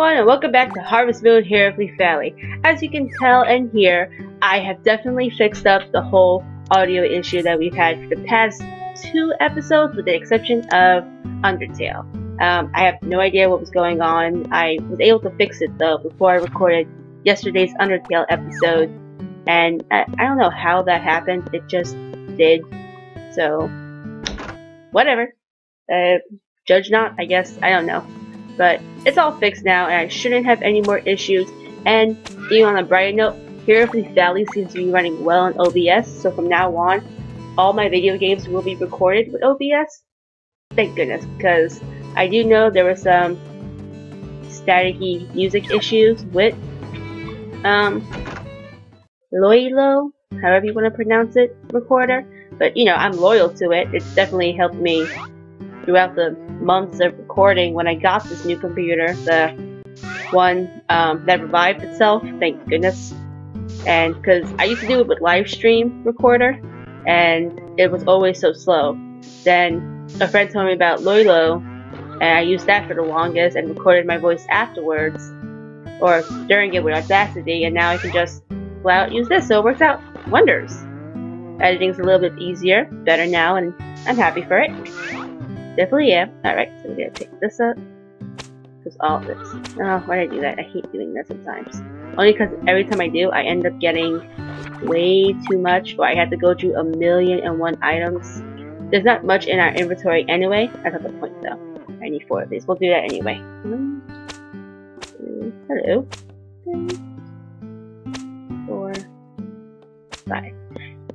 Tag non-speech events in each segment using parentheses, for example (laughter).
everyone and welcome back to Harvest Moon Hero of Leaf Valley. As you can tell and hear, I have definitely fixed up the whole audio issue that we've had for the past two episodes with the exception of Undertale. Um, I have no idea what was going on. I was able to fix it though before I recorded yesterday's Undertale episode and I, I don't know how that happened, it just did. So, whatever. Uh, judge not, I guess, I don't know. But it's all fixed now and I shouldn't have any more issues. And even on a brighter note, Hero of Leaf Valley seems to be running well on OBS, so from now on, all my video games will be recorded with OBS. Thank goodness, because I do know there were some staticky music issues with um, Loilo, however you want to pronounce it, recorder. But you know, I'm loyal to it. It's definitely helped me throughout the months of recording when I got this new computer, the one um, that revived itself, thank goodness. And because I used to do it with live stream recorder, and it was always so slow. Then a friend told me about Loilo, and I used that for the longest and recorded my voice afterwards, or during it with Audacity, and now I can just flat use this, so it works out wonders. Editing's a little bit easier, better now, and I'm happy for it. Definitely am. Alright, so we're gonna pick this up. Because all this. Oh, why did I do that? I hate doing that sometimes. Only because every time I do, I end up getting way too much, or I have to go through a million and one items. There's not much in our inventory anyway. That's not the point though. I need four of these. We'll do that anyway. Hmm. Hello. Four. Five.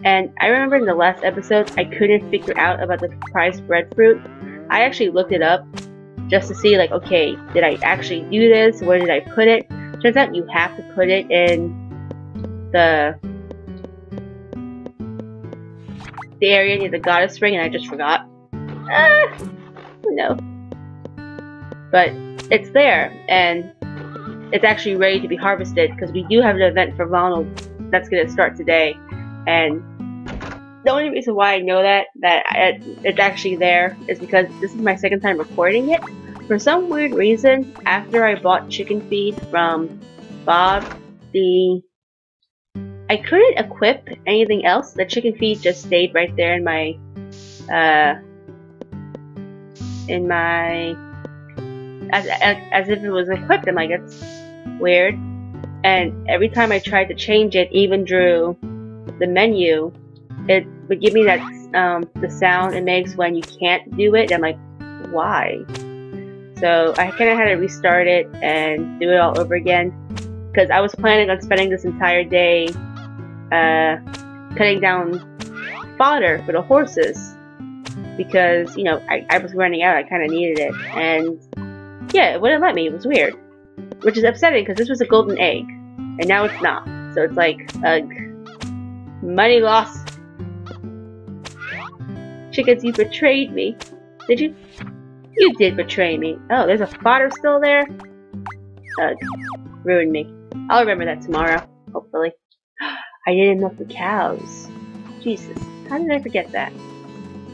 And I remember in the last episode, I couldn't figure out about the surprise breadfruit. I actually looked it up just to see, like, okay, did I actually do this? Where did I put it? Turns out you have to put it in the the area near the goddess ring, and I just forgot. Ah, no. But it's there, and it's actually ready to be harvested because we do have an event for Ronald that's going to start today, and the only reason why I know that that it's actually there is because this is my second time recording it. For some weird reason, after I bought chicken feed from Bob, the I couldn't equip anything else. The chicken feed just stayed right there in my uh in my as, as, as if it was equipped. I'm like, it's weird. And every time I tried to change it, even drew the menu, it would give me that um, the sound it makes when you can't do it. I'm like, why? So I kind of had to restart it and do it all over again because I was planning on spending this entire day uh, cutting down fodder for the horses because you know I, I was running out. I kind of needed it, and yeah, it wouldn't let me. It was weird, which is upsetting because this was a golden egg, and now it's not. So it's like, ugh, money lost Chickens, you betrayed me. Did you? You did betray me. Oh, there's a fodder still there? Ugh. Ruined me. I'll remember that tomorrow, hopefully. (gasps) I didn't milk the cows. Jesus, how did I forget that?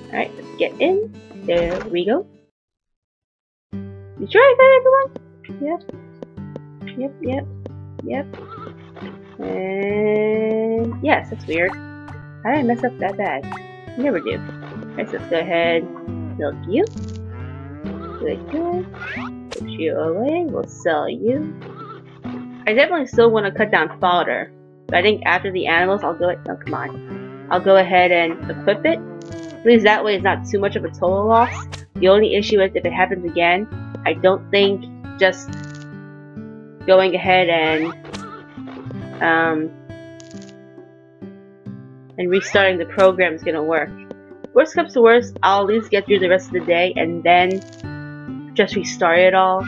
Alright, let's get in. There we go. You sure I got everyone? Yep. Yep, yep, yep. And yes, that's weird. How did I mess up that bad? never do. Let's go ahead milk you. Good, good. Put you away. We'll sell you. I definitely still want to cut down fodder. But I think after the animals, I'll go it. Oh, come on. I'll go ahead and equip it. At least that way it's not too much of a total loss. The only issue is if it happens again, I don't think just going ahead and um, and restarting the program is gonna work. Worst comes to worst, I'll at least get through the rest of the day and then just restart it all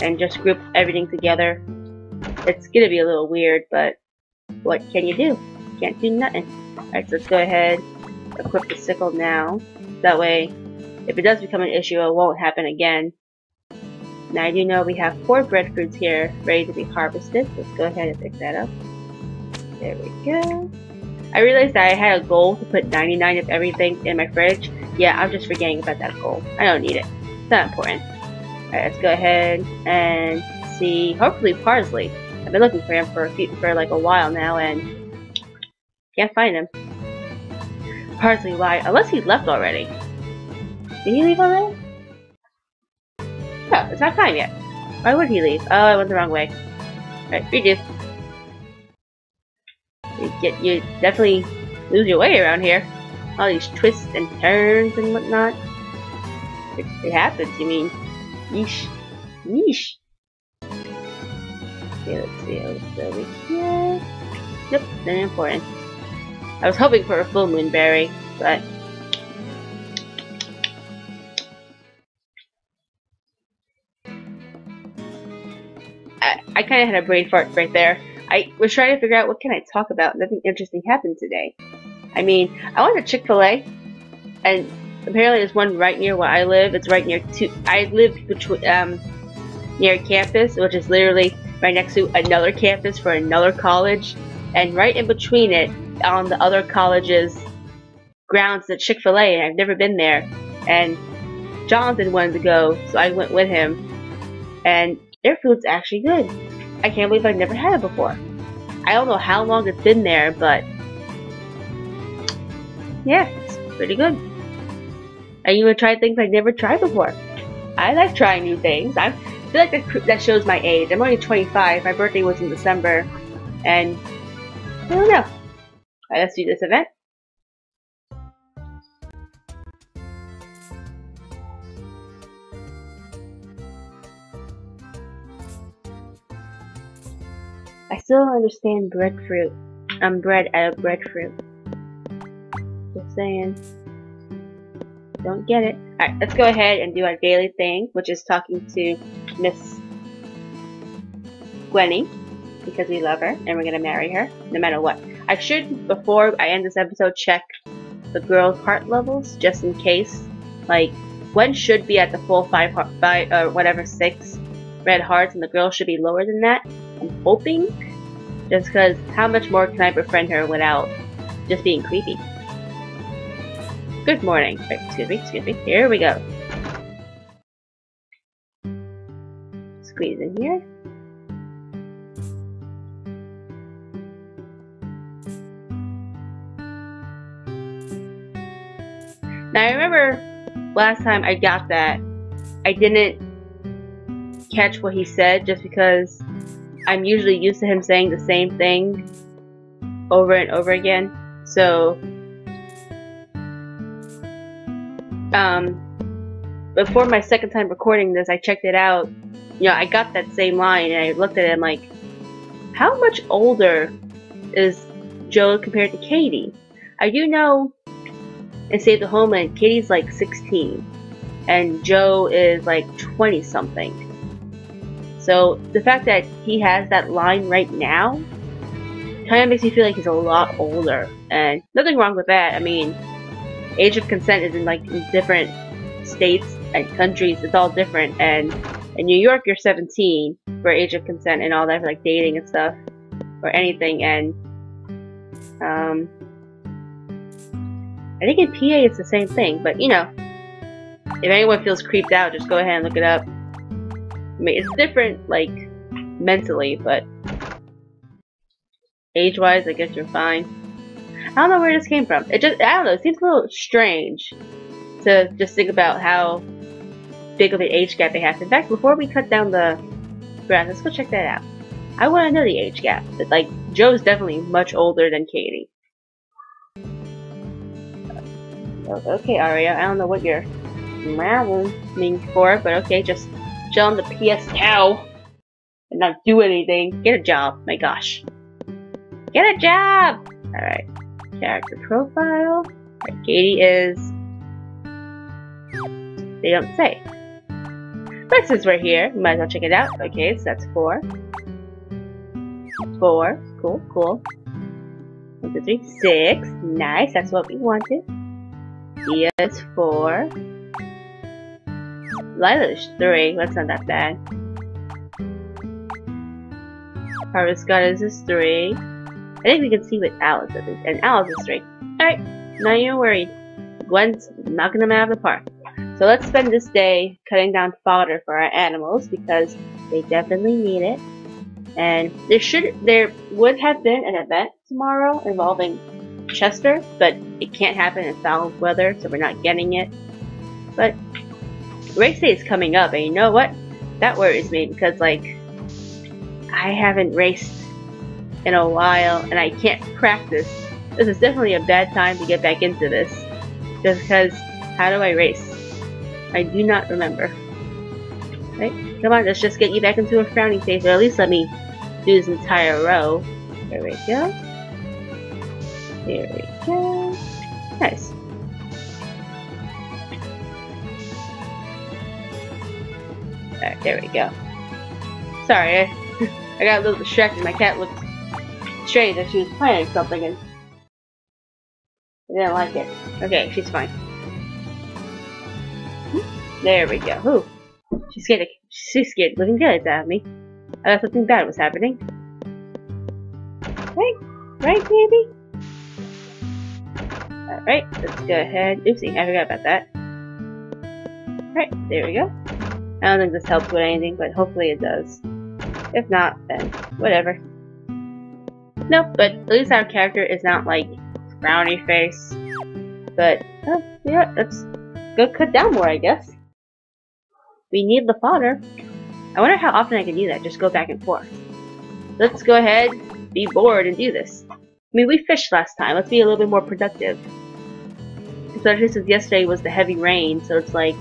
and just group everything together. It's gonna be a little weird, but what can you do? Can't do nothing. Alright, so let's go ahead, equip the sickle now. That way, if it does become an issue, it won't happen again. Now I do know we have four breadfruits here ready to be harvested. Let's go ahead and pick that up. There we go. I realized that I had a goal to put 99 of everything in my fridge. Yeah, I'm just forgetting about that goal. I don't need it. It's not important. Alright, let's go ahead and see, hopefully Parsley. I've been looking for him for, few, for like a while now and can't find him. Parsley, why? Unless he left already. Did he leave already? No, it's not time yet. Why would he leave? Oh, I went the wrong way. Alright, redo. You get you definitely lose your way around here. All these twists and turns and whatnot. It, it happens, you mean. Yeesh. Yeesh. Okay, let's see. What's over here? Nope, not important. I was hoping for a full moon berry, but I, I kind of had a brain fart right there. I was trying to figure out what can I talk about. Nothing interesting happened today. I mean, I went to Chick-fil-A, and apparently there's one right near where I live. It's right near two. I live between um near campus, which is literally right next to another campus for another college, and right in between it, on the other college's grounds, the Chick-fil-A, and I've never been there. And Jonathan wanted to go, so I went with him, and their food's actually good. I can't believe I've never had it before. I don't know how long it's been there, but yeah, it's pretty good. I even tried things I've never tried before. I like trying new things. I feel like that, that shows my age. I'm only 25. My birthday was in December, and I don't know. Right, let's do this event. I still don't understand breadfruit. I'm bread out of breadfruit. Just saying. Don't get it. Alright, let's go ahead and do our daily thing, which is talking to Miss Gwenny, because we love her, and we're gonna marry her, no matter what. I should, before I end this episode, check the girls' heart levels, just in case. Like, Gwen should be at the full five, five or uh, whatever, six red hearts, and the girl should be lower than that. I'm hoping, just because how much more can I befriend her without just being creepy? Good morning. Excuse me, excuse me. Here we go. Squeeze in here. Now I remember last time I got that, I didn't catch what he said just because I'm usually used to him saying the same thing over and over again. So, um, before my second time recording this, I checked it out. You know, I got that same line and I looked at it and like, how much older is Joe compared to Katie? I do know in Save the Homeland, Katie's like 16 and Joe is like 20 something. So the fact that he has that line right now kind of makes me feel like he's a lot older. And nothing wrong with that. I mean, age of consent is in like in different states and countries. It's all different. And in New York, you're 17 for age of consent and all that for like dating and stuff or anything. And um, I think in PA it's the same thing. But you know, if anyone feels creeped out, just go ahead and look it up. I mean, it's different, like, mentally, but age-wise, I guess you're fine. I don't know where this came from. It just, I don't know, it seems a little strange to just think about how big of an age gap they have. In fact, before we cut down the grass, let's go check that out. I want to know the age gap. But, like, Joe's definitely much older than Katie. Okay, Aria, I don't know what you're meaning for, but okay, just on the PS Now and not do anything. Get a job. My gosh. Get a job! Alright. Character profile. Right, Katie is... They don't say. But since we're here, might as well check it out. Okay, so that's four. Four. Cool, cool. One, two, three, six. Nice, that's what we wanted. Yes, four. Lila's 3, that's not that bad. Harvest Goddess is 3. I think we can see with Alice at least, and Alice is 3. Alright, now you're worried. Gwen's knocking them out of the park. So let's spend this day cutting down fodder for our animals because They definitely need it. And there should there would have been an event tomorrow involving Chester, but it can't happen in foul weather, so we're not getting it. But race day is coming up, and you know what? That worries me because like I haven't raced in a while, and I can't practice. This is definitely a bad time to get back into this, just because how do I race? I do not remember. Right? Come on, let's just get you back into a frowning face, or at least let me do this entire row. There we go. There we go. Nice. There we go. Sorry, I, (laughs) I got a little distracted. My cat looked strange as she was playing something and I didn't like it. Okay, she's fine. There we go. Ooh. She's scared. She's scared looking good at me. I thought something bad was happening. Right? Right, baby? Alright, let's go ahead. Oopsie, I forgot about that. Alright, there we go. I don't think this helps with anything, but hopefully it does. If not, then whatever. Nope, but at least our character is not like frowny face. But, oh, yeah, let's go cut down more, I guess. We need the fodder. I wonder how often I can do that, just go back and forth. Let's go ahead, be bored, and do this. I mean, we fished last time, let's be a little bit more productive. Especially since yesterday was the heavy rain, so it's like,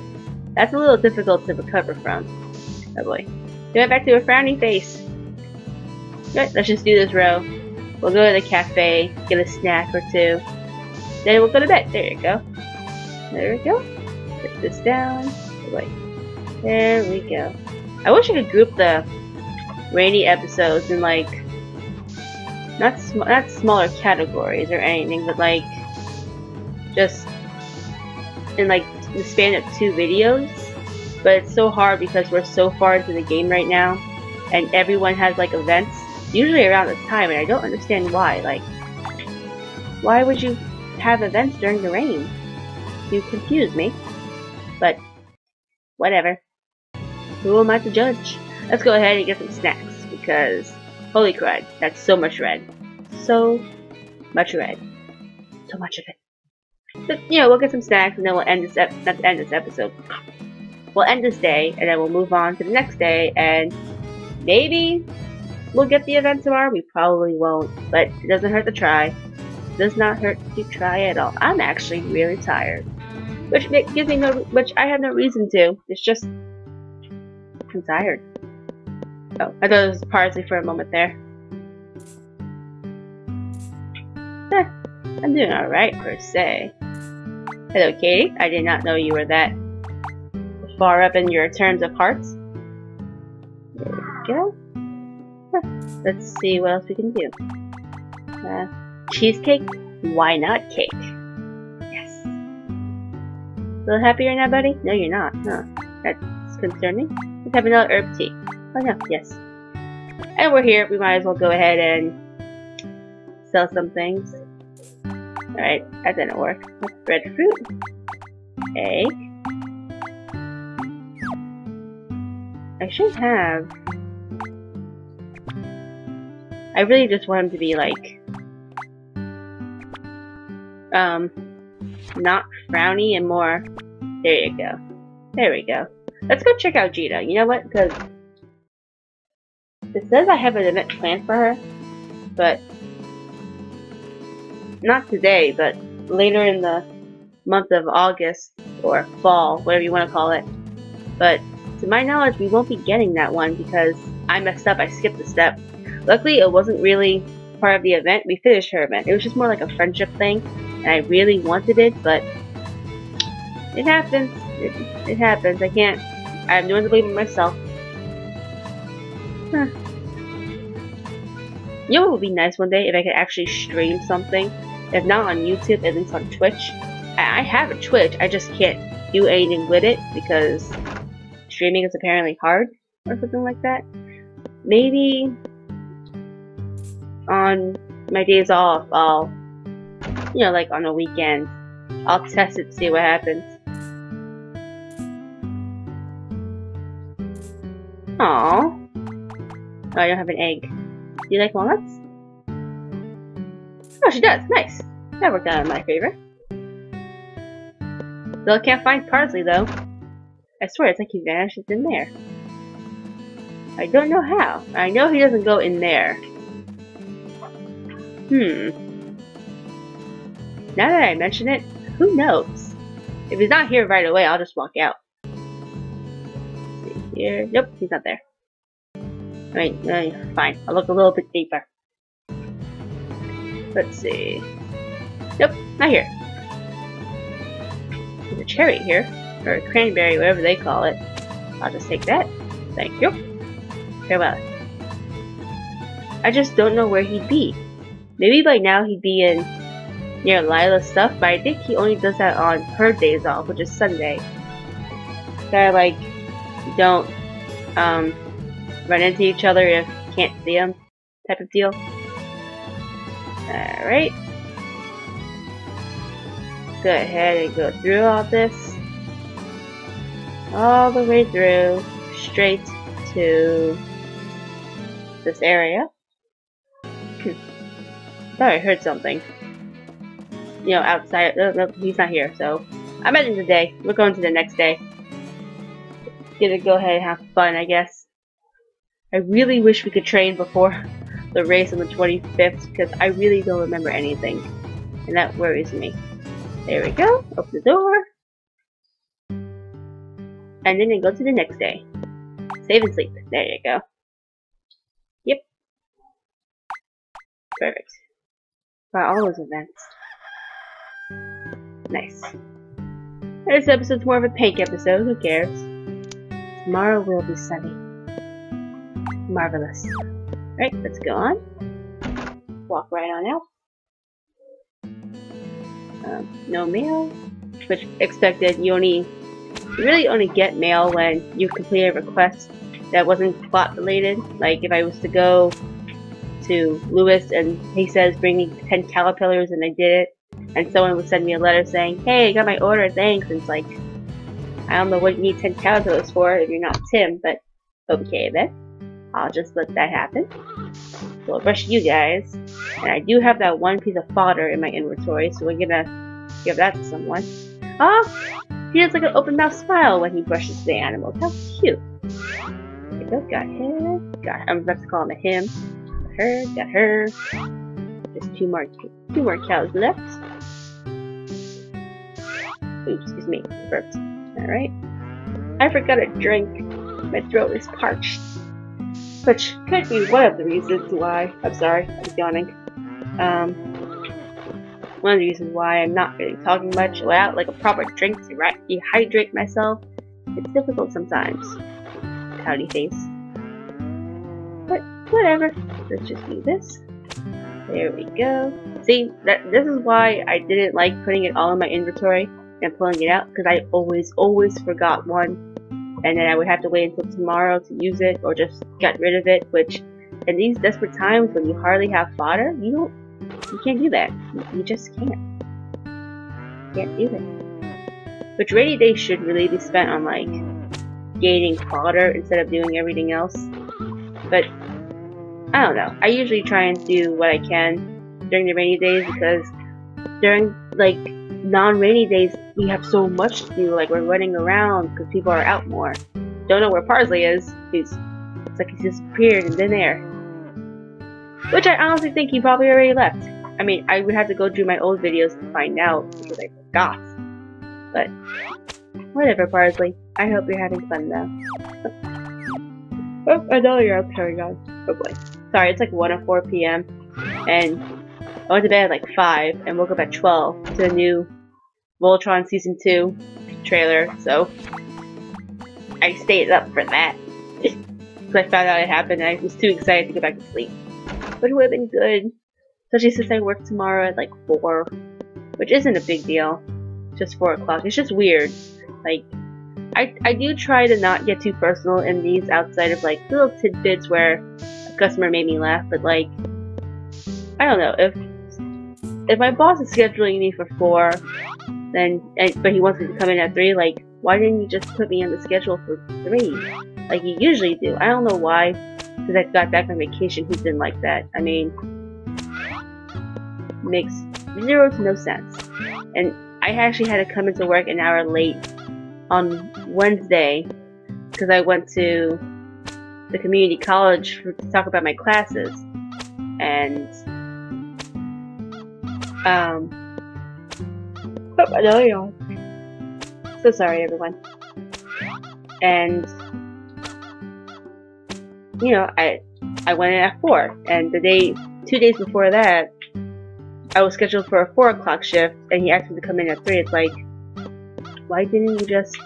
that's a little difficult to recover from. Oh boy. Get back to a frowny face. Good, let's just do this row. We'll go to the cafe, get a snack or two. Then we'll go to bed. There you go. There we go. Put this down. Oh, Wait. There we go. I wish I could group the rainy episodes in like not sm not smaller categories or anything, but like just in like the span of two videos. But it's so hard because we're so far into the game right now, and everyone has like events usually around this time, and I don't understand why. Like, why would you have events during the rain? You confuse me. But, whatever. Who am I to judge? Let's go ahead and get some snacks, because, holy crud, that's so much red. So much red. So much of it. But, you know, we'll get some snacks, and then we'll end this ep not end this episode. We'll end this day, and then we'll move on to the next day, and maybe we'll get the event tomorrow. We probably won't, but it doesn't hurt to try. It does not hurt to try at all. I'm actually really tired, which gives me no, which I have no reason to. It's just I'm tired. Oh, I thought it was parsley for a moment there. Eh, I'm doing alright per se. Hello, Katie. I did not know you were that far up in your terms of hearts. There we go. Let's see what else we can do. Uh, cheesecake? Why not cake? Yes. A little happier now, buddy? No, you're not. Huh. That's concerning. Let's have another herb tea. Oh no, yes. And we're here. We might as well go ahead and sell some things. Alright, that didn't work. Breadfruit. Egg. I should have I really just want him to be like, um, not frowny and more, there you go. There we go. Let's go check out Gina. You know what? Because it says I have an event planned for her, but not today, but later in the month of August or fall, whatever you want to call it. But to my knowledge, we won't be getting that one because I messed up. I skipped a step. Luckily, it wasn't really part of the event. We finished her event. It was just more like a friendship thing, and I really wanted it, but it happens. It, it happens. I can't. I have no one to blame but myself. Huh. You know what would be nice one day if I could actually stream something? If not on YouTube, at least on Twitch. I, I have a Twitch, I just can't do anything with it because streaming is apparently hard or something like that. Maybe on my days off, I'll, you know, like on a weekend, I'll test it to see what happens. Aww. Oh, I don't have an egg. Do you like walnuts? Oh, she does. Nice. That worked out in my favor. Still can't find parsley, though. I swear, it's like he vanishes in there. I don't know how. I know he doesn't go in there. Hmm. Now that I mention it, who knows? If he's not here right away, I'll just walk out. Let's see here. Nope, he's not there. Uh, fine. I'll look a little bit deeper. Let's see. Nope, not here. There's a cherry here. Or a cranberry, whatever they call it. I'll just take that. Thank you. Farewell. I just don't know where he'd be. Maybe by now he'd be in near Lila's stuff, but I think he only does that on her days off, which is Sunday. That like don't um, run into each other if you can't see them, type of deal. Alright. Go ahead and go through all this. All the way through, straight to this area. Thought I heard something. You know, outside. No, no, he's not here, so I'm ending the day. We're going to the next day. Gonna go ahead and have fun, I guess. I really wish we could train before the race on the 25th because I really don't remember anything. And that worries me. There we go. Open the door. And then I go to the next day. Save and sleep. There you go. Yep. Perfect. Got all those events. Nice. This episode's more of a pink episode, who cares? Tomorrow will be sunny. Marvelous. Right, let's go on. Walk right on out. Um, no mail. Which expected, you only you really only get mail when you complete a request that wasn't plot related. Like if I was to go to Lewis and he says bring me 10 caterpillars and I did it and someone would send me a letter saying hey I got my order thanks and it's like I don't know what you need 10 caterpillars for if you're not Tim but okay then I'll just let that happen so I'll brush you guys and I do have that one piece of fodder in my inventory so we're gonna give that to someone oh he has like an open mouth smile when he brushes the animals how cute got him got I'm about to call him a him Got her, got her. Just two more, two more cows left. Ooh, excuse me. Alright. I forgot a drink. My throat is parched. Which could be one of the reasons why. I'm sorry, I'm yawning. Um, one of the reasons why I'm not really talking much without like a proper drink to dehydrate myself. It's difficult sometimes. Howdy face. But whatever. Let's just do this. There we go. See, that this is why I didn't like putting it all in my inventory and pulling it out because I always, always forgot one. And then I would have to wait until tomorrow to use it or just get rid of it, which in these desperate times when you hardly have fodder, you don't, you can't do that. You just can't. Can't do that. Which rainy days should really be spent on like gaining fodder instead of doing everything else. But I don't know. I usually try and do what I can during the rainy days because during like non-rainy days we have so much to do. Like we're running around because people are out more. Don't know where Parsley is. He's it's like he's disappeared in thin air. Which I honestly think he probably already left. I mean, I would have to go through my old videos to find out because I forgot. But whatever, Parsley. I hope you're having fun though. oh, another year carrying on. Oh boy. Sorry, it's like 1 or 4 p.m. And I went to bed at like 5 and woke up at 12 to the new Voltron Season 2 trailer, so I stayed up for that. (laughs) Because I found out it happened and I was too excited to go back to sleep. But it would have been good. Especially since I work tomorrow at like 4. Which isn't a big deal. Just 4 o'clock. It's just weird. Like, I, I do try to not get too personal in these outside of like little tidbits where a customer made me laugh, but like, I don't know if if my boss is scheduling me for four, then but he wants me to come in at three, like, why didn't you just put me on the schedule for three, like you usually do? I don't know why because I got back on vacation, he's been like that. I mean, makes zero to no sense. And I actually had to come into work an hour late on Wednesday because I went to the community college for, to talk about my classes. And, um, oh, no, So sorry, everyone. And, you know, I, I went in at 4, and the day, two days before that, I was scheduled for a 4 o'clock shift, and he asked me to come in at 3. It's like, why didn't you just,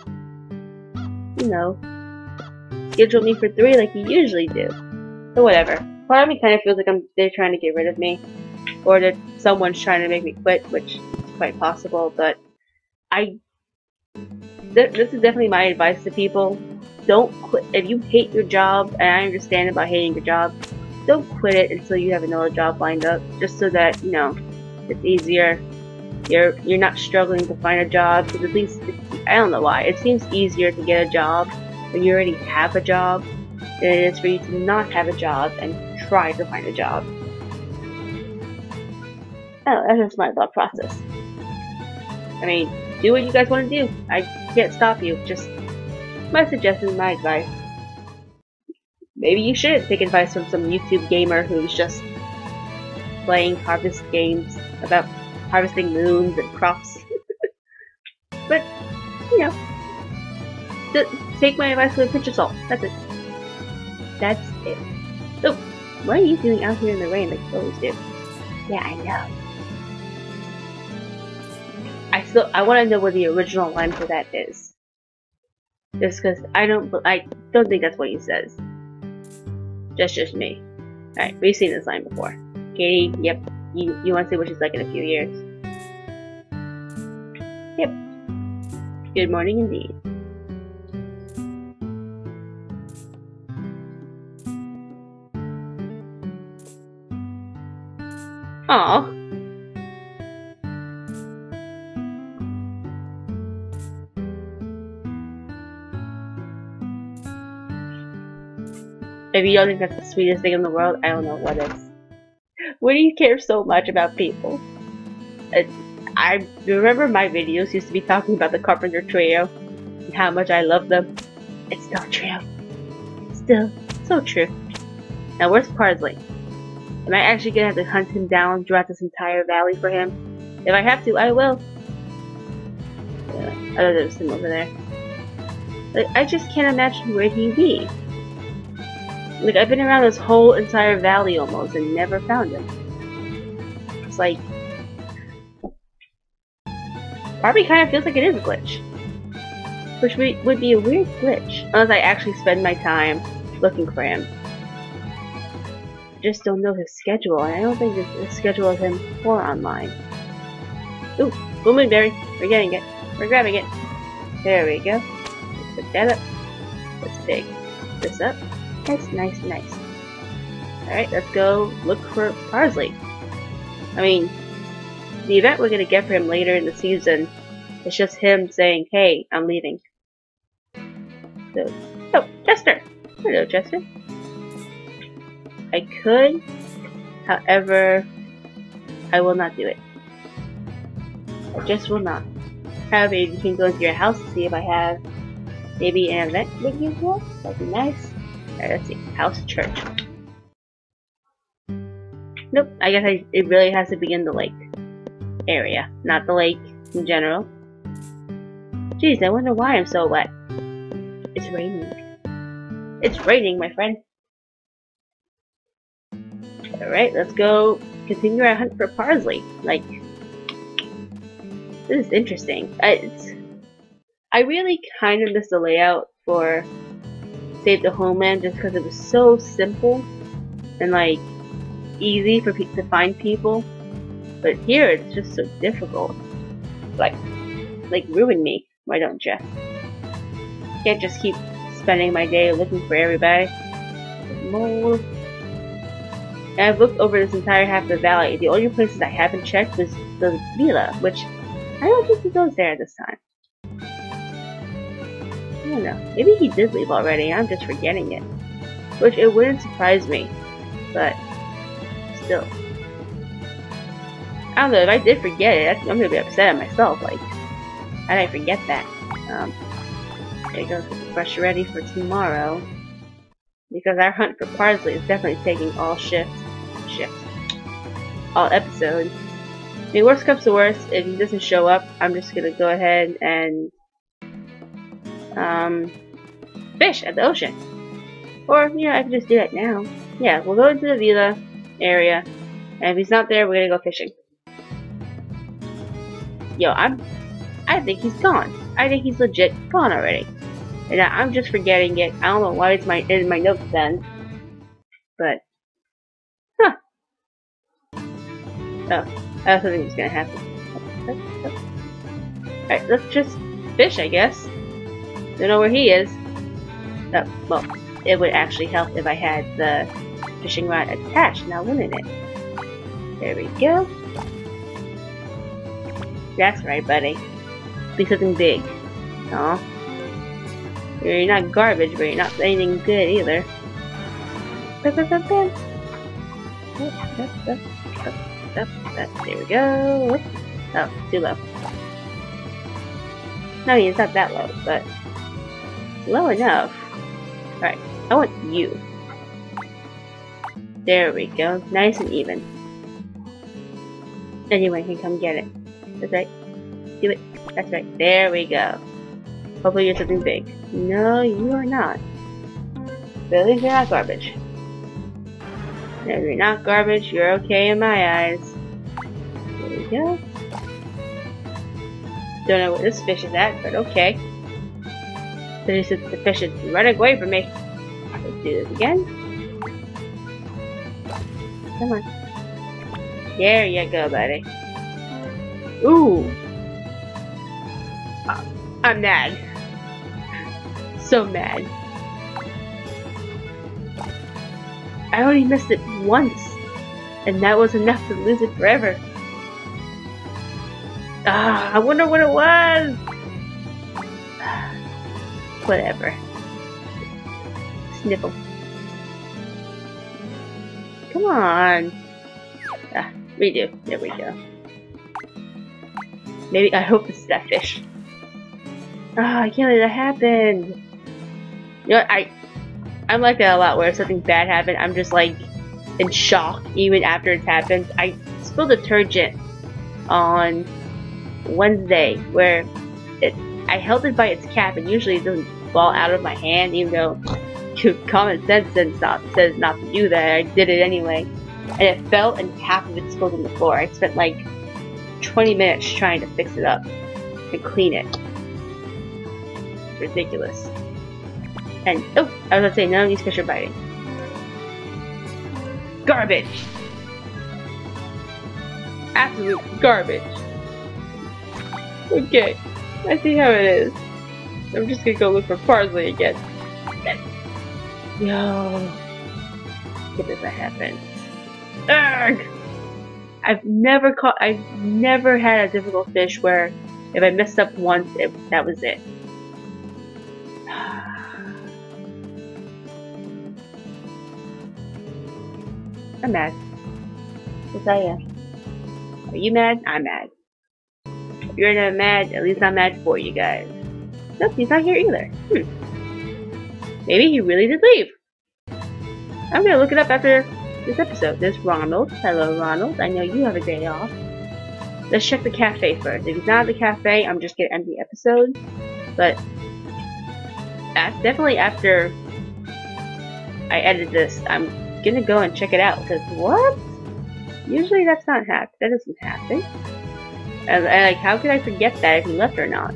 you know, schedule me for 3 like you usually do? But whatever. Part of me kind of feels like I'm they're trying to get rid of me, or that someone's trying to make me quit, which quite possible, but I... Th this is definitely my advice to people. Don't quit. If you hate your job, and I understand about hating your job, don't quit it until you have another job lined up, just so that, you know, it's easier. You're you're not struggling to find a job because at least I don't know why it seems easier to get a job when you already have a job than it is for you to not have a job and try to find a job. Oh, that's just my thought process. I mean, do what you guys want to do. I can't stop you. Just my suggestion, my advice. Maybe you should take advice from some YouTube gamer who's just playing harvest games about harvesting moons and crops. (laughs) but, you know, take my advice with a pinch of salt. That's it. That's it. So, what are you doing out here in the rain like you always do? Yeah, I know. I still, I want to know what the original line for that is. Just because I don't, I don't think that's what he says. Just, just me. Alright, we've seen this line before. Katie, yep, you, you want to see what she's like in a few years. Yep. Good morning indeed. Aw. If you don't think that's the sweetest thing in the world, I don't know what is. What do you care so much about people? I remember my videos used to be talking about the Carpenter Trio and how much I love them. It's still true. Still so true. Now where's Parsley? Am I actually gonna have to hunt him down throughout this entire valley for him? If I have to, I will. Uh, oh, there's him over there. Like, I just can't imagine where he'd be. Like, I've been around this whole entire valley almost and never found him. It's like... Barbie kind of feels like it is a glitch. Which would be a weird glitch, unless I actually spend my time looking for him. I just don't know his schedule, and I don't think the schedule of him for online. Ooh, Blue Berry! We're getting it. We're grabbing it. There we go. Let's put that up. Let's pick this up. Nice, nice, nice. Alright, let's go look for Parsley. I mean, the event we're gonna get for him later in the season is just him saying, hey, I'm leaving. So, oh, Chester! Hello, Chester. I could, however, I will not do it. I just will not. However, you can go into your house to see if I have maybe an event with you. That'd be nice let's see. House church. Nope, I guess I, it really has to be in the lake area, not the lake in general. Jeez, I wonder why I'm so wet. It's raining. It's raining, my friend. Alright, let's go continue our hunt for parsley. Like, this is interesting. I, I really kind of miss the layout for Save the Homeland just because it was so simple and like easy for pe to find people. But here it's just so difficult. Like, like ruin me. Why don't you? Can't just keep spending my day looking for everybody. More. And I've looked over this entire half of the valley. The only places I haven't checked is the villa, which I don't think he goes there this time. Don't know. Maybe he did leave already. I'm just forgetting it. Which it wouldn't surprise me. But still. I don't know, if I did forget it, I'm gonna be upset at myself, like, how did I forget that? Um, there goes the brush ready for tomorrow. Because our hunt for Parsley is definitely taking all shifts. Shifts. All episodes. I mean, worst comes to worst, if he doesn't show up, I'm just gonna go ahead and um, fish at the ocean. Or, you know, I can just do that now. Yeah, we'll go into the villa area, and if he's not there, we're gonna go fishing. Yo, I'm, I think he's gone. I think he's legit gone already. And I'm just forgetting it. I don't know why it's my in my notes then. But, huh. Oh, I thought something was gonna happen. Alright, let's just fish, I guess. Don't know where he is. Well, it would actually help if I had the fishing rod attached, now wouldn't it? There we go. That's right, buddy. Be something big. Aw. You're not garbage, but you're not anything good either. There we go. Oh, too low. No, it's not that low, but low enough. Alright, I want you. There we go. Nice and even. Anyone can come get it. That's right. Do it. That's right. There we go. Hopefully you're something big. No, you are not. Least you're not garbage. If you're not garbage, you're okay in my eyes. There we go. Don't know where this fish is at, but okay. The fish is running away from me. Let's do this again. Come on. There you go, buddy. Ooh. Uh, I'm mad. So mad. I only missed it once. And that was enough to lose it forever. Ah, I wonder what it was! Whatever. Sniffle. Come on. Ah, redo. There we go. Maybe, I hope this is that fish. Ah, I can't believe that happened. You know, I, I'm like that a lot where if something bad happened, I'm just like in shock even after it's happened. I spilled detergent on Wednesday where it, I held it by its cap and usually it doesn't fall out of my hand even though (laughs) common sense says not, says not to do that. I did it anyway. And it fell and half of it spilled on the floor. I spent like 20 minutes trying to fix it up and clean it. It's ridiculous. And, oh, I was gonna say, none of these fish are biting. Garbage! Absolute garbage. Okay, I see how it is. I'm just gonna go look for parsley again. Yo. Get this that happen. Ugh! I've never caught, I've never had a difficult fish where if I messed up once, it, that was it. (sighs) I'm mad. Yes, I am. Are you mad? I'm mad. If you're not mad, at least I'm mad for you guys. Nope, he's not here either. Hmm. Maybe he really did leave. I'm gonna look it up after this episode. There's Ronald. Hello, Ronald. I know you have a day off. Let's check the cafe first. If he's not at the cafe, I'm just gonna end the episode. But definitely after I edit this, I'm gonna go and check it out. Because what? Usually that's not happen. That doesn't happen. And, and, like, how could I forget that if he left or not?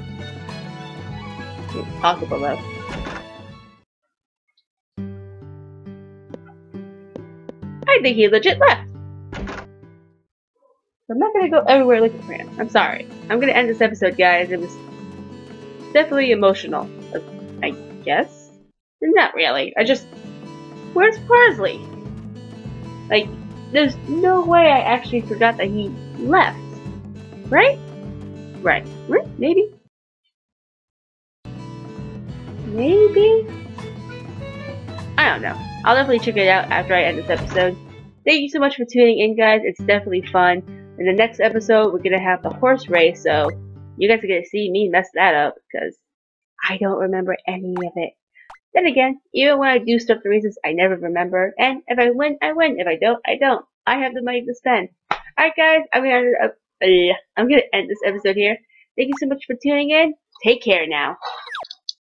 I think he legit left. I'm not gonna go everywhere looking for him. I'm sorry. I'm gonna end this episode, guys. It was definitely emotional. I guess? Not really. I just... Where's Parsley? Like, there's no way I actually forgot that he left. Right? Right. Right? Maybe? Maybe? I don't know. I'll definitely check it out after I end this episode. Thank you so much for tuning in, guys. It's definitely fun. In the next episode, we're gonna have the horse race, so you guys are gonna see me mess that up because I don't remember any of it. Then again, even when I do stuff the races, I never remember. And if I win, I win. If I don't, I don't. I have the money to spend. Alright, guys, I'm gonna uh, I'm gonna end this episode here. Thank you so much for tuning in. Take care now.